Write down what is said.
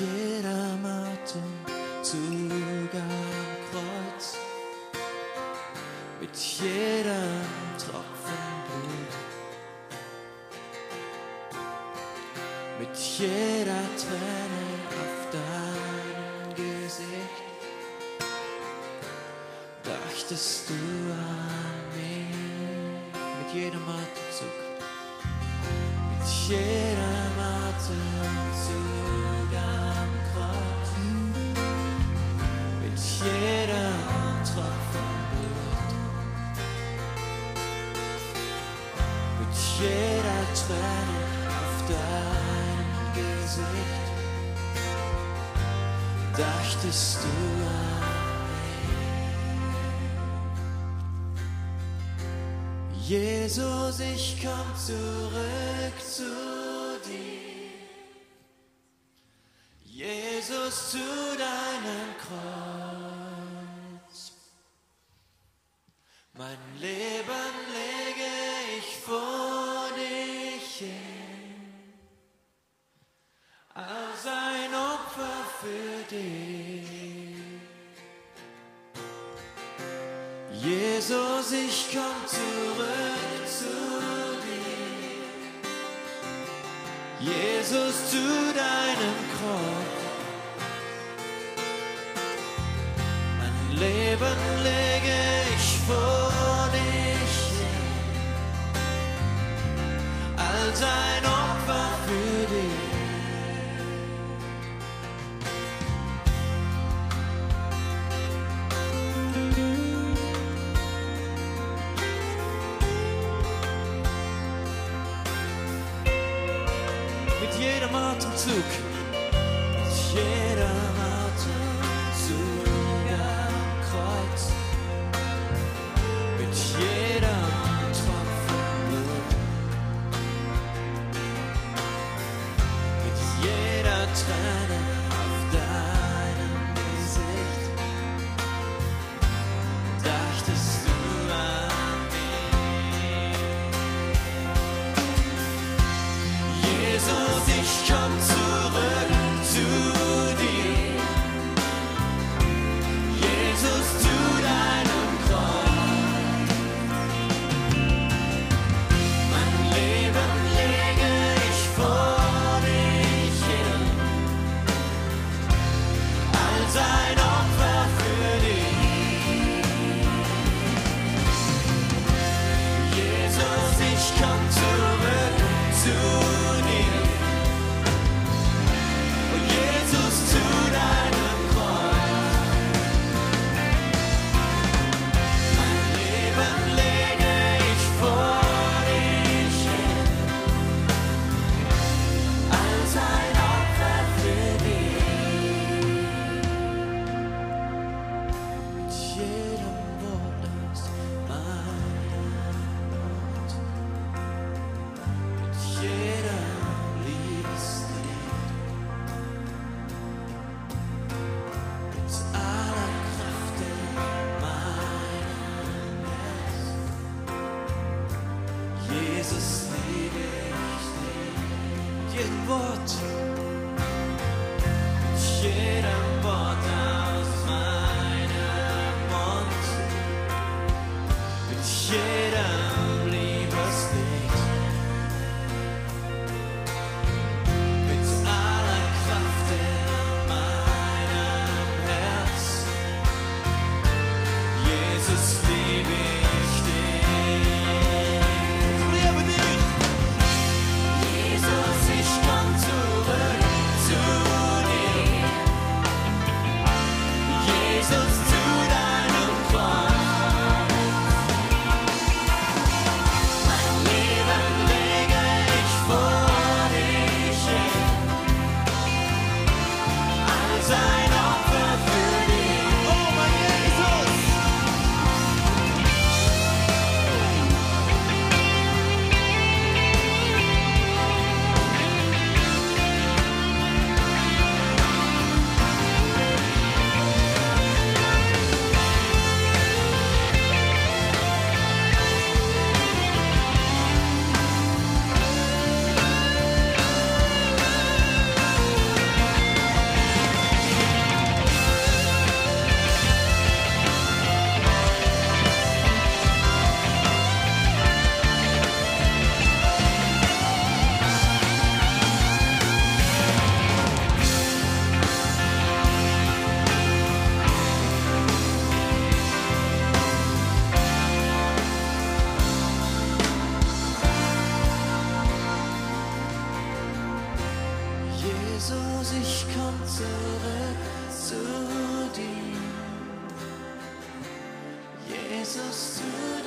jedem Atemzug am Kreuz, mit jedem Tropfen Blut, mit jeder Träne auf deinem Gesicht, dachtest du an mich, mit jedem mit jedem Atemzug am Kreuz, mit jedem Tropfen Blut, mit jeder Träne auf deinem Gesicht, dachtest du an Jesus, ich komm zurück zu dir. Jesus, zu deinem Kreuz. Mein Leben lege ich vor dich hin, als ein Opfer für dich. Jesus, ich komm zurück Jesus, zu deinem Kreuz. Mein Leben lege mit jedem jedem Wort, mit jedem Wort aus meinem Mund, mit jedem Liebeslied, mit aller Kraft in meinem Herz. Jesus ich komm zurück zu dir. Jesus, zu